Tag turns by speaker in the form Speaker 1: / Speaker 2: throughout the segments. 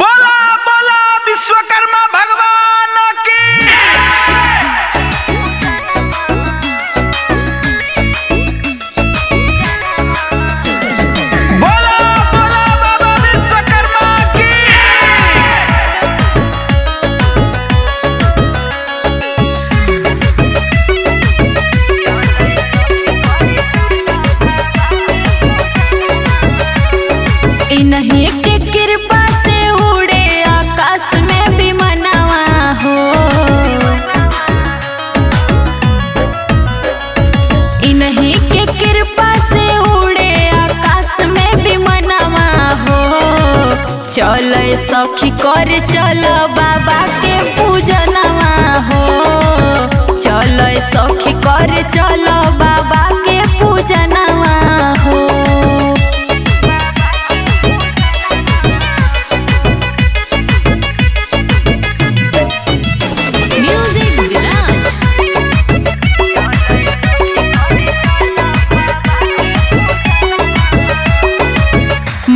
Speaker 1: बोला बोला विश्वकर्मा भगवान की। बोला बोला बाबा विश्वकर्मा की।
Speaker 2: इन्हीं चल सखी कर चल बाबा के पूजनवा हो। चल सखी कर चल बाबा के पूजनवा हो।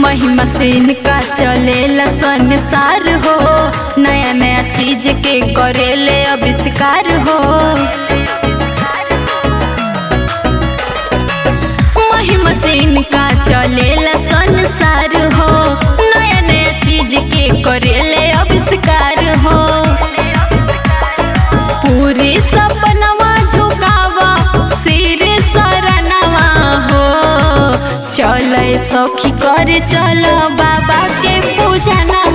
Speaker 2: महिमा से इनका चलेला संसार हो नया चीज़ के करेले आविष्कार हो। इनका चलेला संसार हो। नया नया चीज़ के करेले आविष्कार हो। पूरी सपनवा झुकावा, सिर सरनवा हो। चल सखी कर चल बाबा के पूजनवा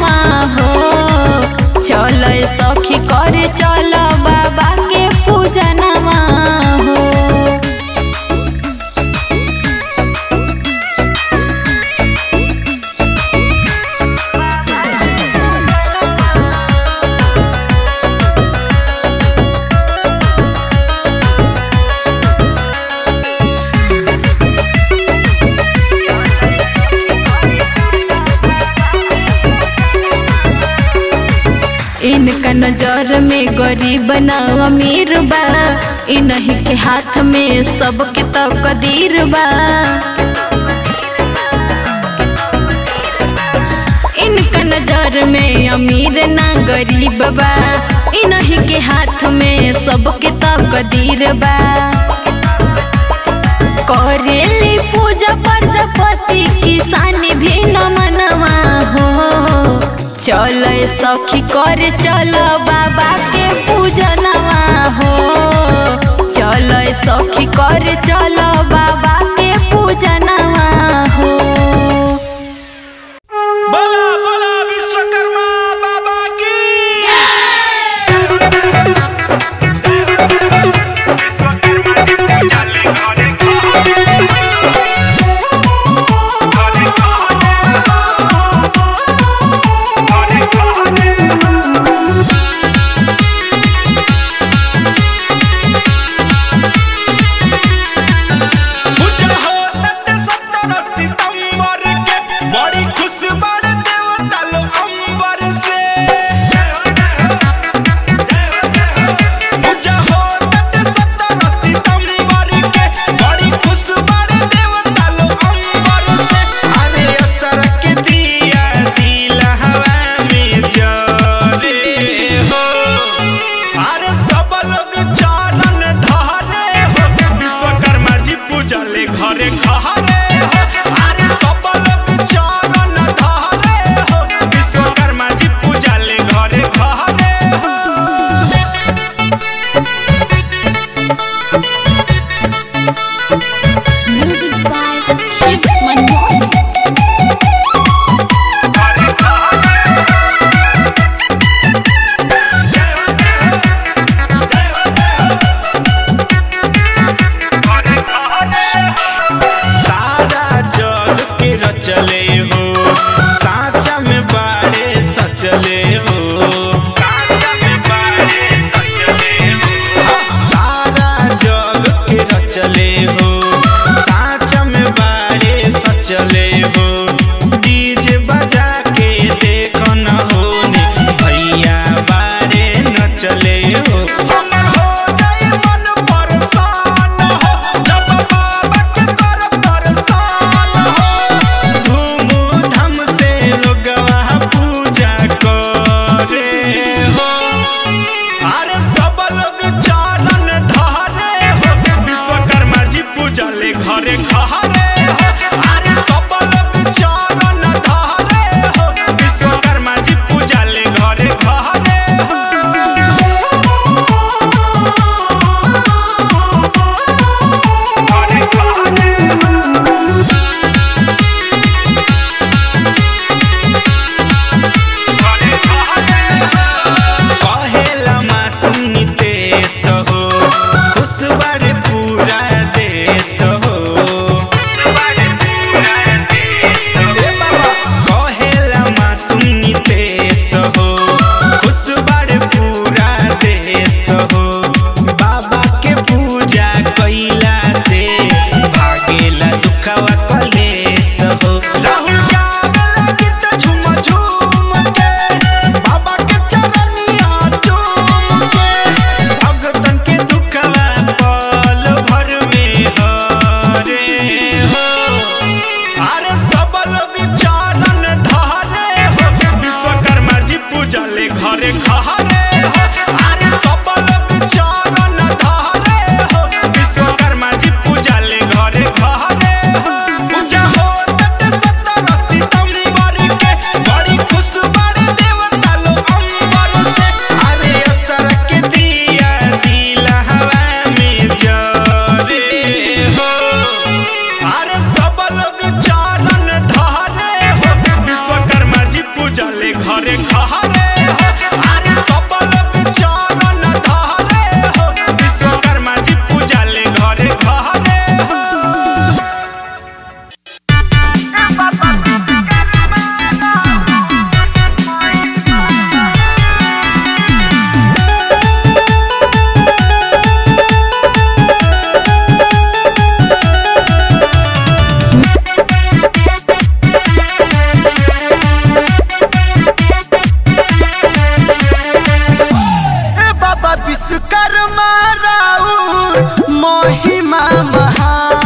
Speaker 2: नज़र में गरीब ना अमीर बा। इन्हीं के हाथ में सबके तकदीर बा। इनका नज़र में अमीर ना गरीब बा। इन्हीं के हाथ में सबके तकदीर बा। सखी कर चल बाबा के पूजनवा हो। चल सखी कर सहरे हो
Speaker 1: अरे
Speaker 3: सबल विचार भास्कर राऊ मोहिमा महा।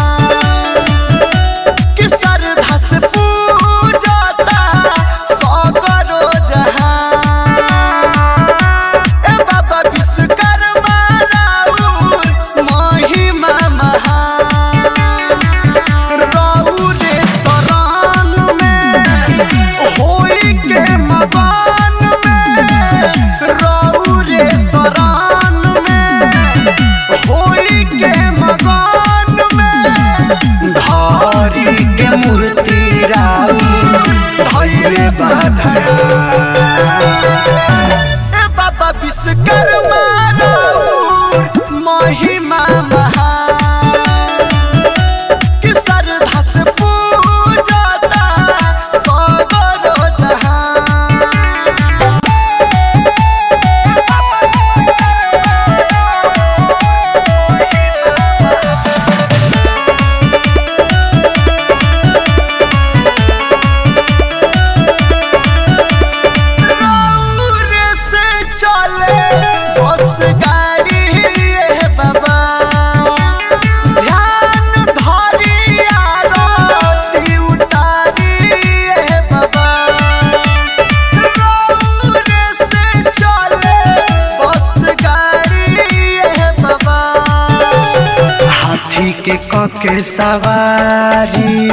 Speaker 3: सवारी,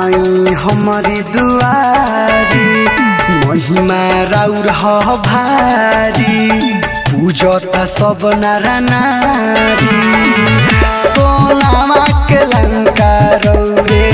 Speaker 3: आई हमारी दुआरी, महिमा राउर भारी पूजता सब नारा नारी सोना के लंका रौरे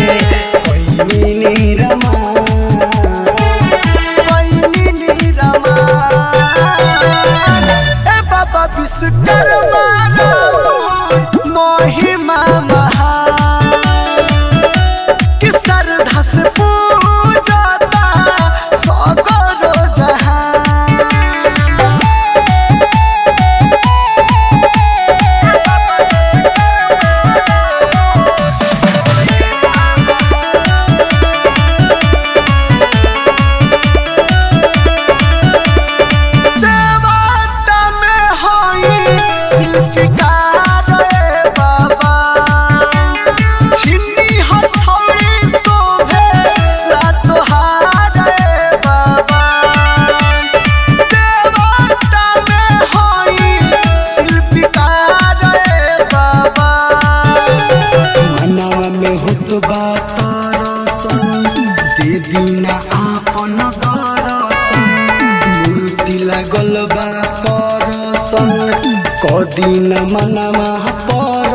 Speaker 3: दिन मनवा
Speaker 4: पर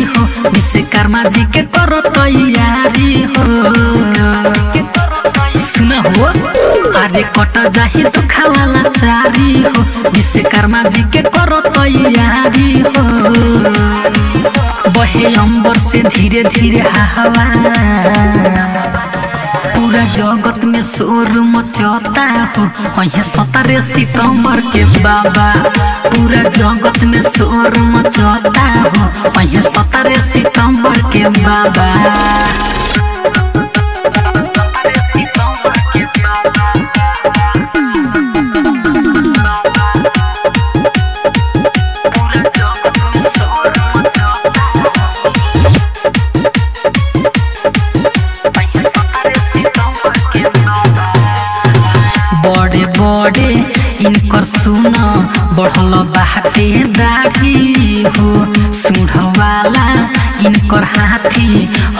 Speaker 4: तैयारी हो। विश्वकर्मा जी तो के करो तैयारी हो। सुना हो अरे कट जाही दुखा वाला चारी हो। विश्वकर्मा जी के करो तैयारी हो। बहे अंबर से धीरे धीरे हवा पूरा जगत में शोर मचता हो। वहीं सतरे सितंबर के बाबा। पूरा जगत में शोर मचता हो। वहीं सतरे सितंबर के बाबा। बड़े इनकर सुन बढ़ल बाटे दाढ़ी हो। सुढ़ वाला इनकर हाथी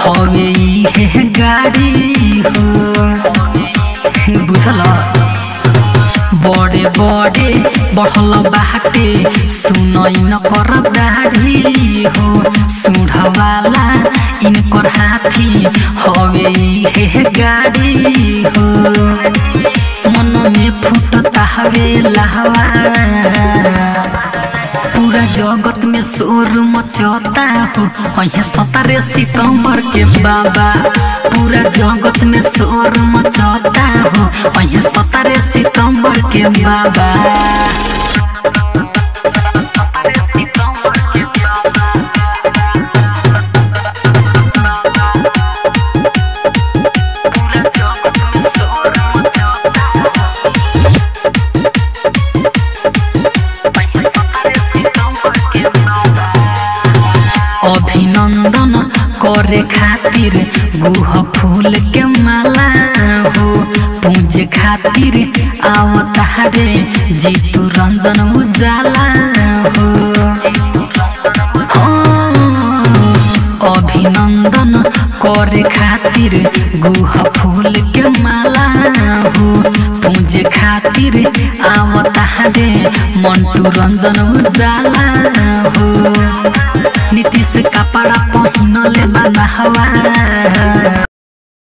Speaker 4: हवे इहे गाड़ी हो। बुझल? बड़े बड़े बढ़ल बाटे, सुन इनकर दाढ़ी हो। सुढ़ वाला इनकर हाथी हवे इहे गाड़ी हो। में फुटता हवे लहवा। पूरा जगत में शोर मचता हो। वहीं सतारे सितंबर के बाबा। पूरा जगत में शोर मचता हो। वहीं सतारे सितंबर के बाबा। करे खातिर गुह फूल के माला हो पूजे खातिर आवतारे जीतू रंजन उजाला हो हाँ, अभिनंदन करे खातिर गुह फूल के माला हो पूजे खातिर आवतारे मंटू रंजन उजाला हो नीतीश कपड़ा पहिनले बना हवा?